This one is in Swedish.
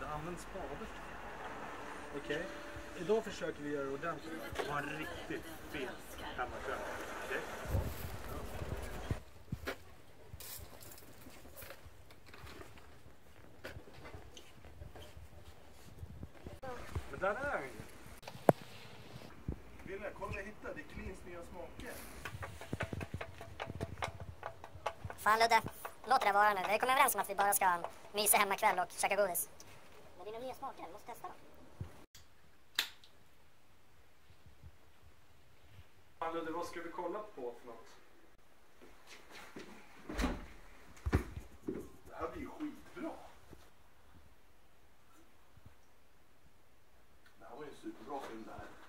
inte använt spader. Okej. Okay. Idag försöker vi göra det ordentligt. Ha en riktigt fet hemmakväll. Okay. Men där är han ju. Wille, kolla vad jag hittade. Det är Cleans nya smaker. Fan Ludde, låt det där vara nu. Vi har kommit överens om att vi bara ska ha en mysig hemmakväll och käka godis. Men det är de nya smaker, vi måste testa dem. Ludde, vad ska vi kolla på för något? Det här blir ju skitbra. Det här var ju en superbra film det här.